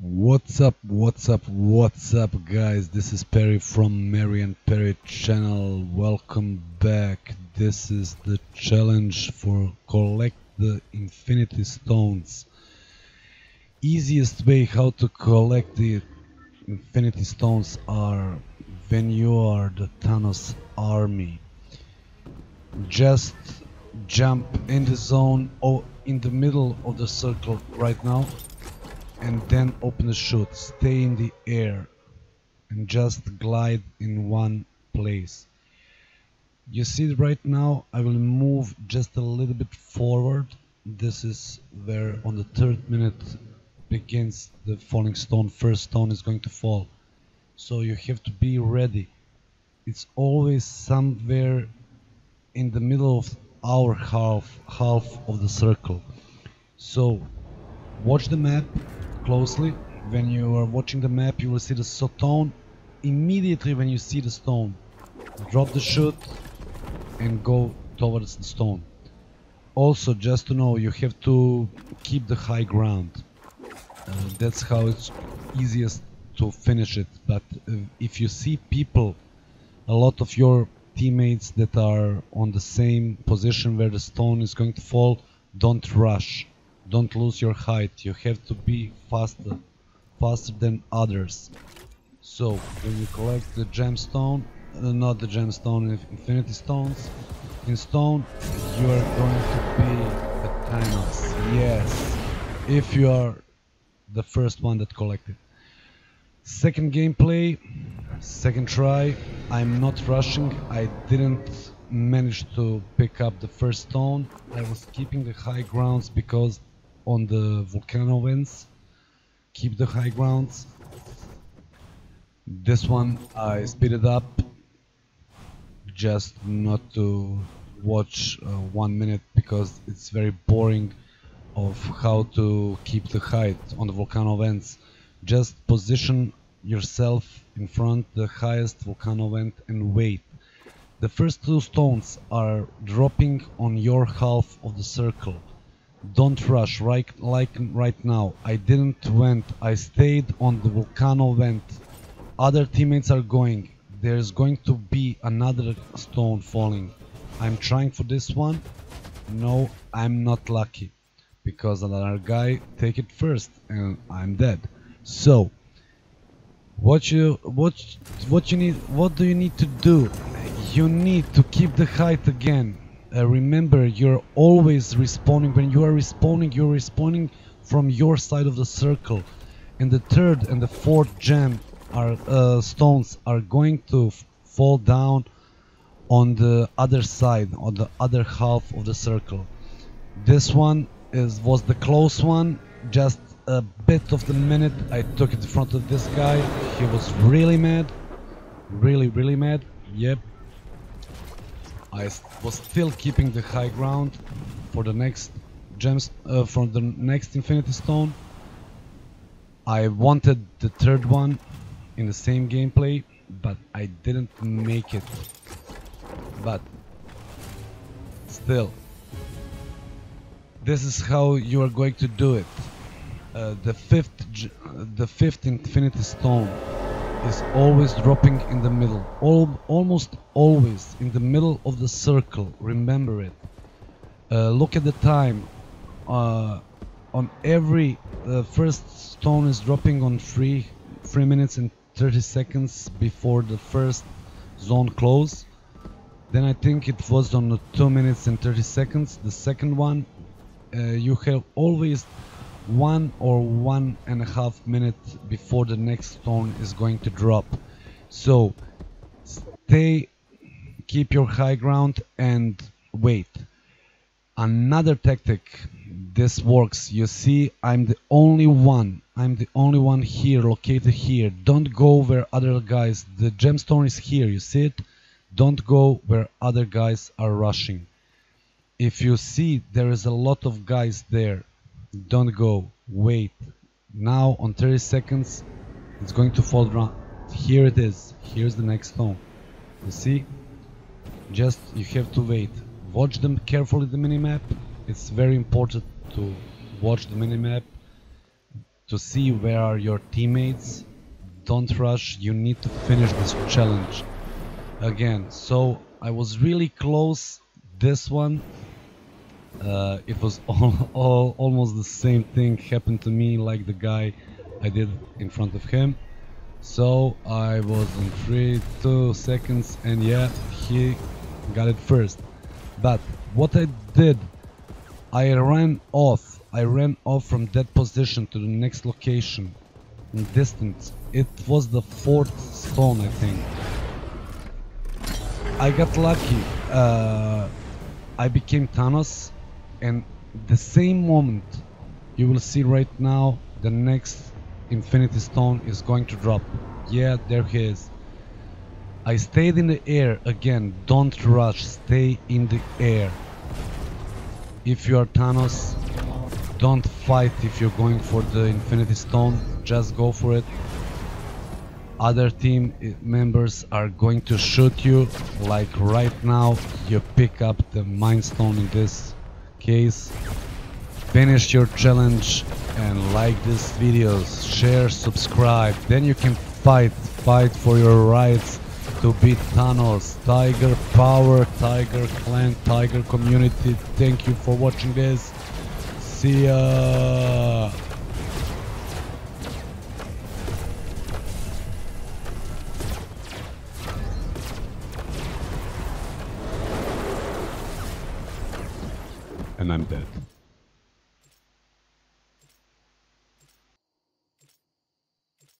What's up, what's up, what's up guys? This is Perry from Marry and Perry channel. Welcome back. This is the challenge for collect the infinity stones. Easiest way how to collect the infinity stones are when you are the Thanos army. Just jump in the zone or in the middle of the circle right now and then open the chute. Stay in the air and just glide in one place. You see right now I will move just a little bit forward. This is where on the third minute begins the falling stone. First stone is going to fall. So you have to be ready. It's always somewhere in the middle of our half half of the circle. So watch the map closely. When you are watching the map, you will see the stone. Immediately when you see the stone, drop the chute and go towards the stone. Also, just to know, you have to keep the high ground. Uh, that's how it's easiest to finish it. But uh, if you see people, a lot of your teammates that are on the same position where the stone is going to fall, don't rush don't lose your height. You have to be faster faster than others. So when you collect the gemstone uh, not the gemstone infinity stones in stone you are going to be the Thanos. Yes. If you are the first one that collected. Second gameplay second try. I'm not rushing. I didn't manage to pick up the first stone. I was keeping the high grounds because on the volcano vents. Keep the high grounds. This one I speed it up. Just not to watch uh, one minute because it's very boring of how to keep the height on the volcano vents. Just position yourself in front the highest volcano vent and wait. The first two stones are dropping on your half of the circle don't rush. Right like right now. I didn't went. I stayed on the volcano vent. Other teammates are going. There's going to be another stone falling. I'm trying for this one. No i'm not lucky. Because another guy take it first and i'm dead. So what you what what you need what do you need to do? You need to keep the height again uh, remember you're always respawning. When you are respawning you're respawning from your side of the circle. And the third and the fourth gem are uh, stones are going to fall down on the other side on the other half of the circle. This one is was the close one. Just a bit of the minute I took it in front of this guy. He was really mad. Really really mad. Yep I was still keeping the high ground for the next gems uh, for the next infinity stone. I wanted the third one in the same gameplay but I didn't make it. But still this is how you are going to do it. Uh, the fifth the fifth infinity stone is always dropping in the middle. Al almost always in the middle of the circle. Remember it. Uh, look at the time. Uh, on every uh, first stone is dropping on 3 3 minutes and 30 seconds before the first zone close. Then I think it was on 2 minutes and 30 seconds. The second one uh, you have always one or one and a half minutes before the next stone is going to drop. So stay keep your high ground and wait. Another tactic this works. You see i'm the only one i'm the only one here located here. Don't go where other guys the gemstone is here you see it? Don't go where other guys are rushing. If you see there is a lot of guys there don't go. Wait. Now on 30 seconds it's going to fall down. Here it is. Here's the next stone. You see? Just you have to wait. Watch them carefully the minimap. It's very important to watch the minimap to see where are your teammates. Don't rush, you need to finish this challenge. Again, so I was really close this one. Uh, it was all, all, almost the same thing happened to me like the guy I did in front of him. So I was in 3, 2 seconds and yeah, he got it first. But what I did, I ran off. I ran off from that position to the next location in distance. It was the fourth stone, I think. I got lucky. Uh, I became Thanos, and the same moment you will see right now, the next Infinity Stone is going to drop. Yeah, there he is. I stayed in the air again. Don't rush. Stay in the air. If you are Thanos, don't fight if you're going for the Infinity Stone. Just go for it. Other team eh, members are going to shoot you. Like right now, you pick up the Mind Stone in this case. Finish your challenge and like this videos, share, subscribe. Then you can fight, fight for your rights to beat Thanos, Tiger Power, Tiger Clan, Tiger Community. Thank you for watching this. See ya. And I'm dead.